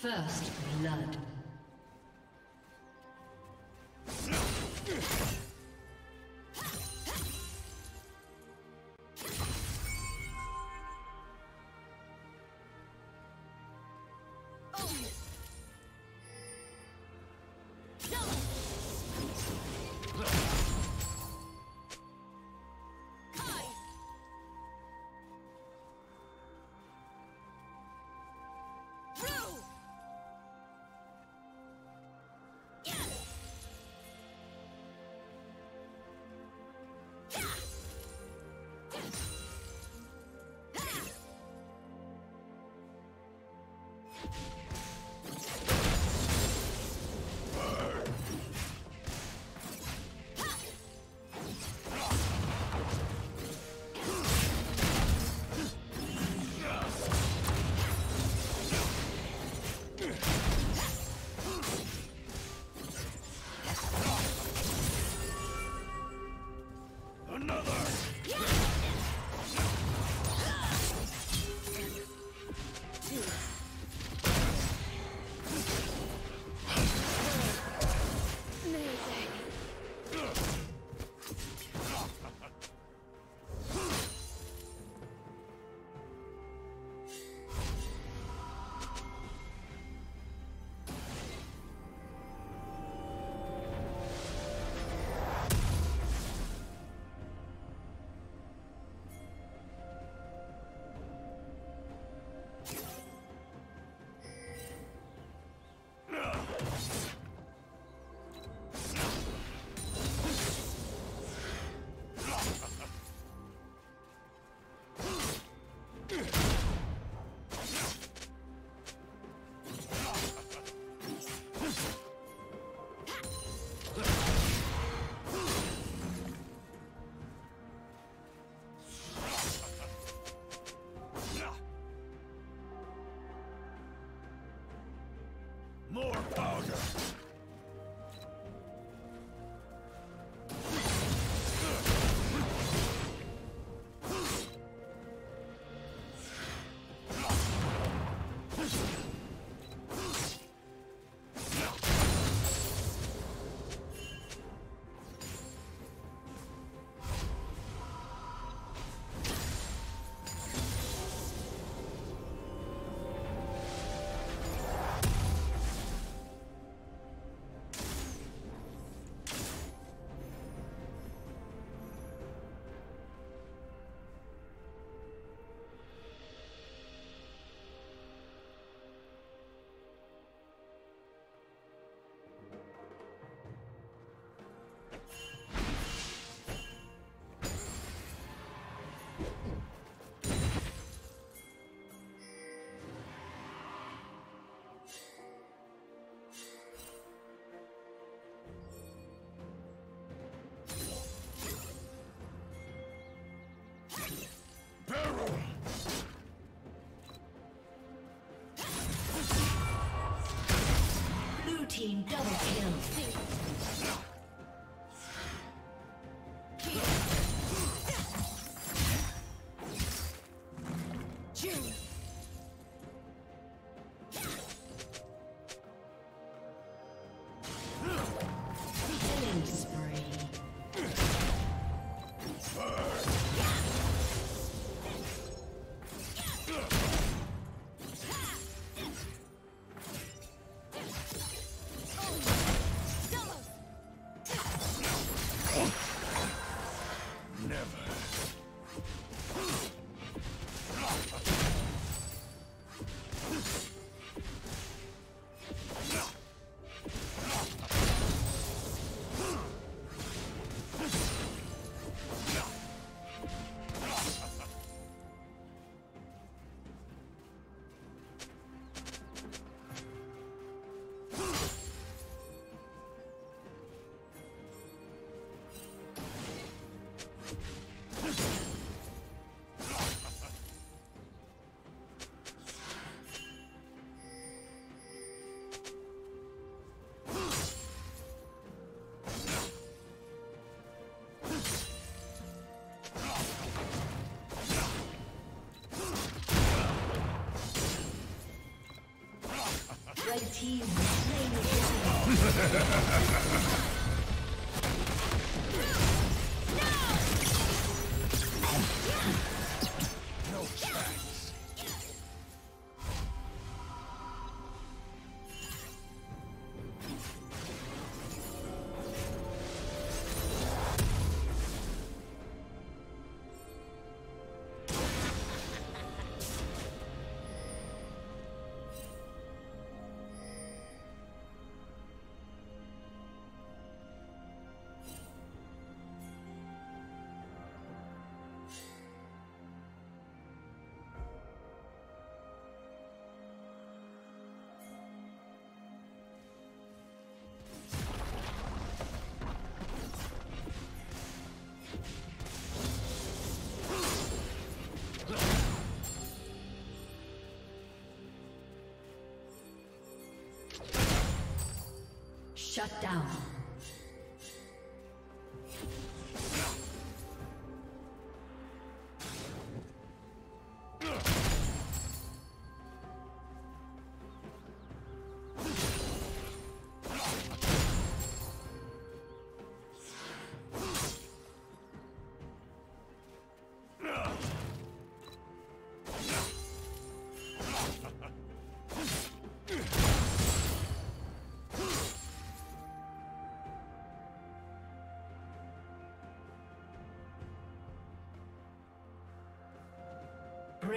First blood. you team double kill. Team has slain the dragon. Shut down.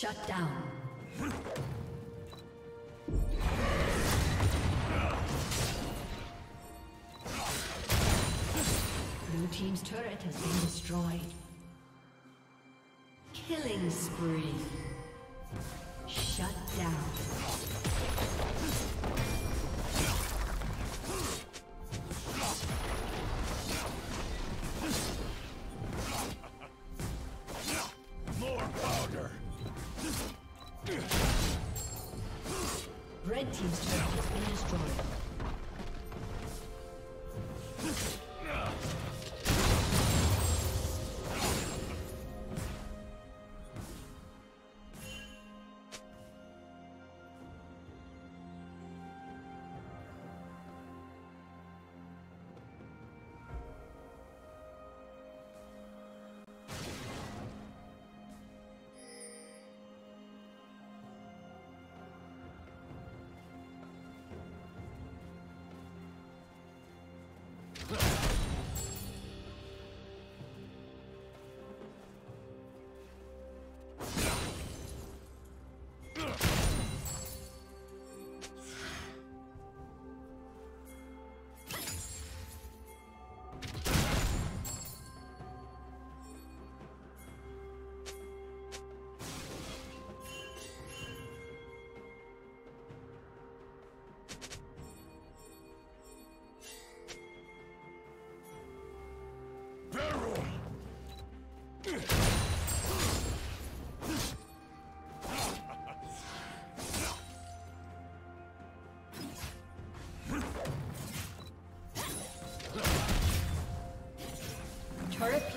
Shut down. Blue Team's turret has been destroyed. Killing spree.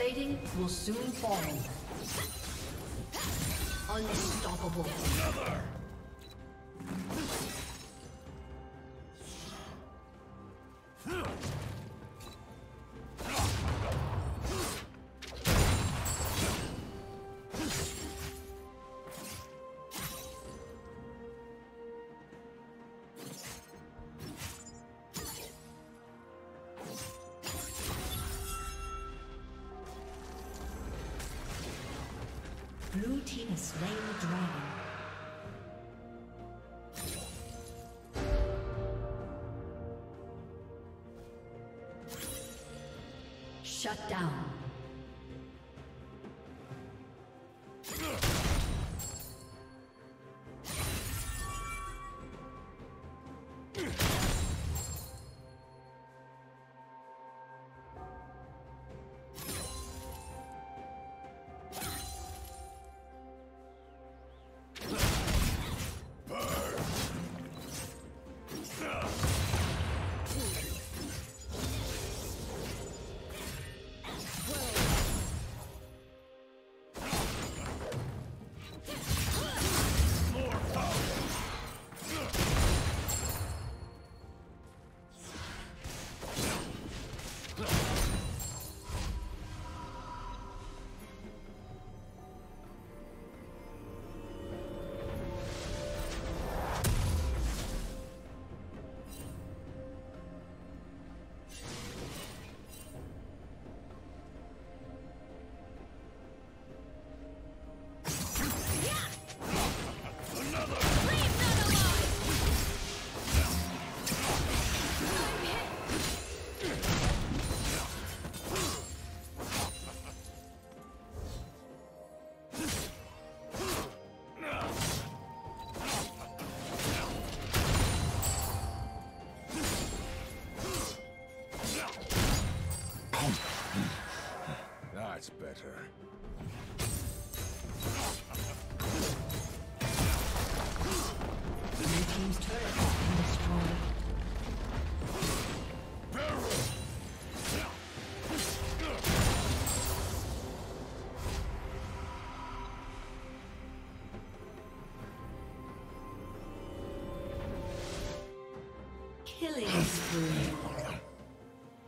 plating will soon fall. Unstoppable. Another!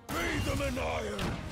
Bathe them in iron!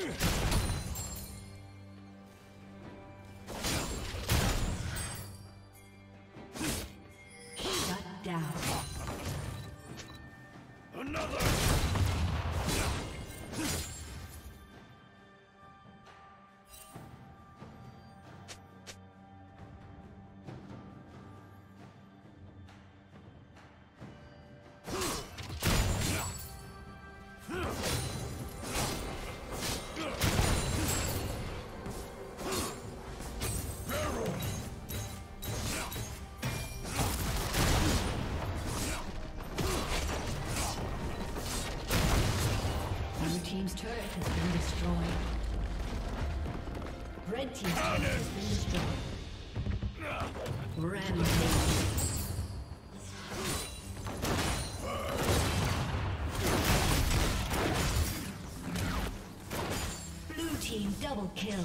Shut down. Another! Red has been destroyed. Rampage. Blue team double kill.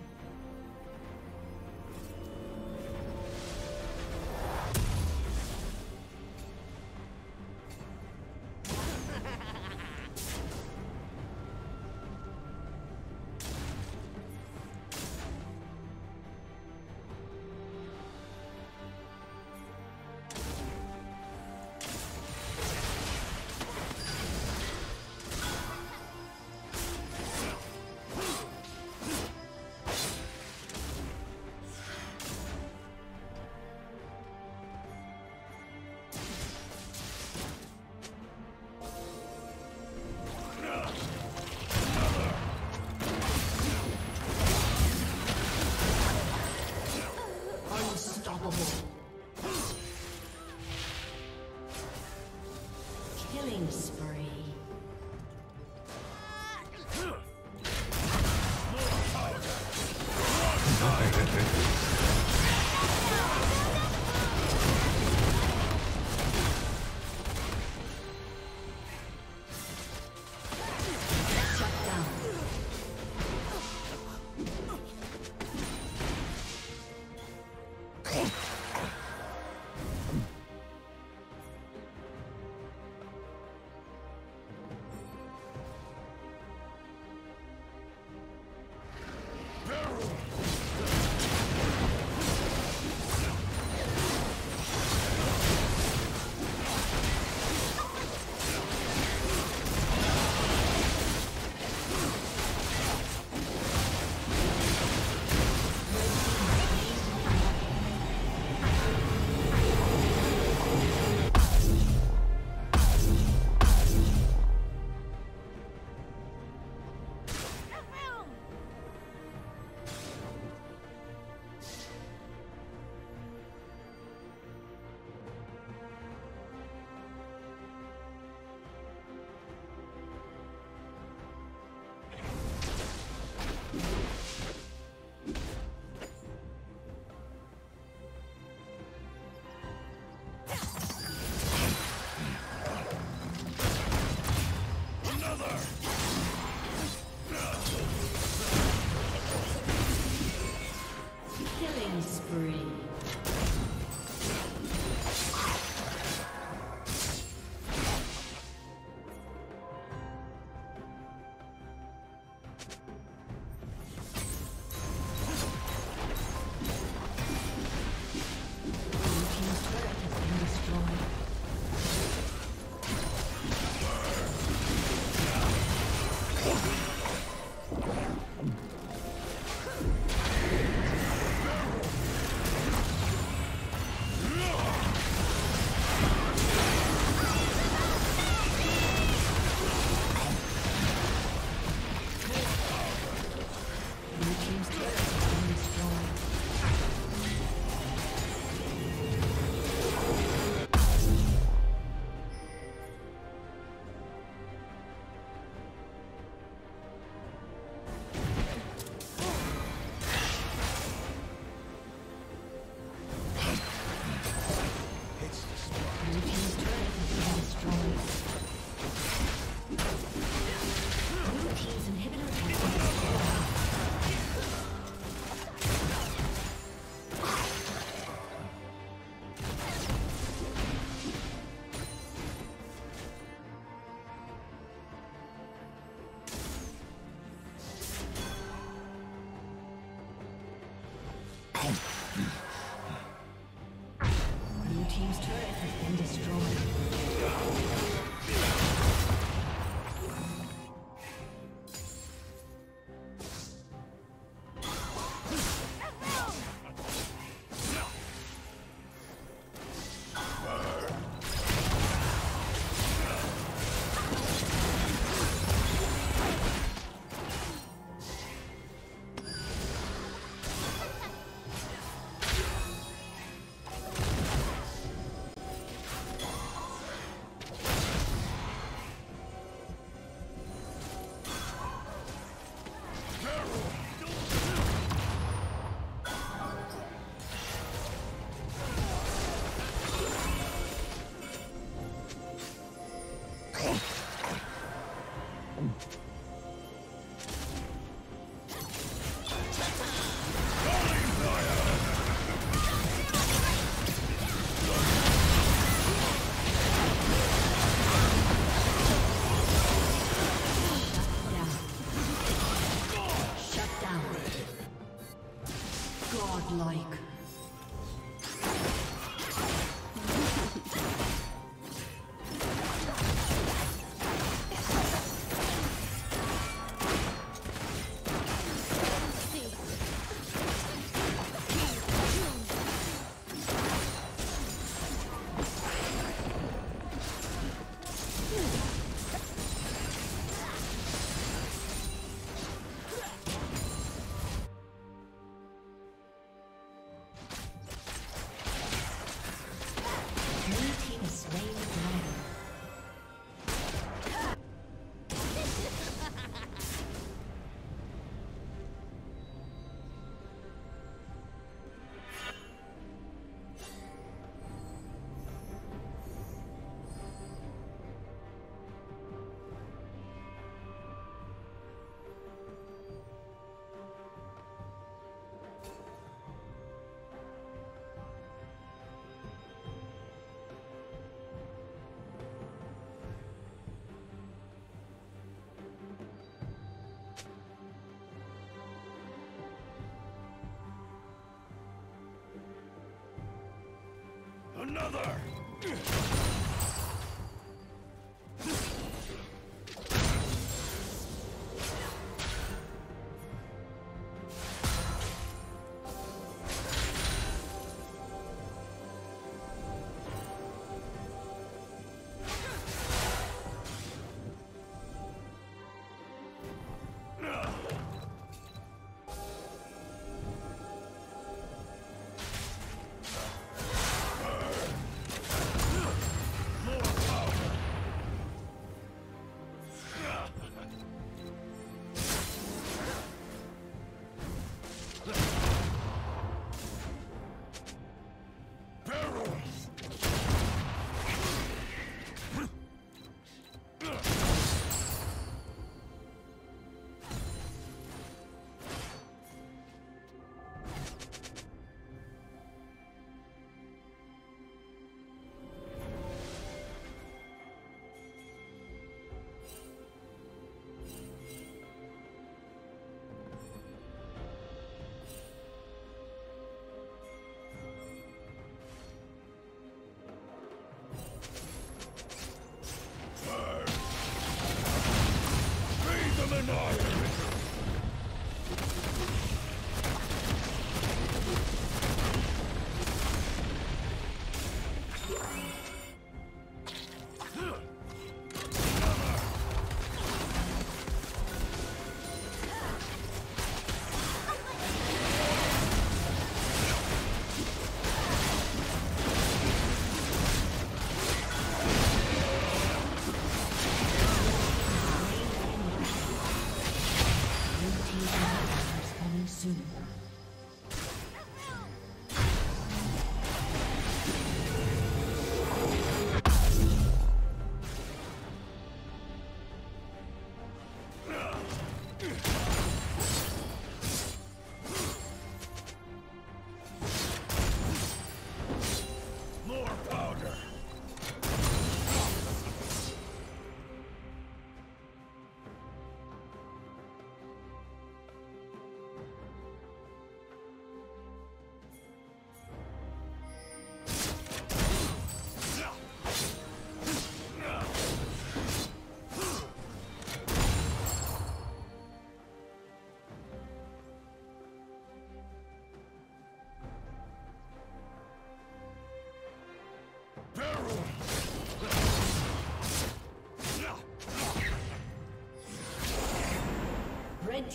Another!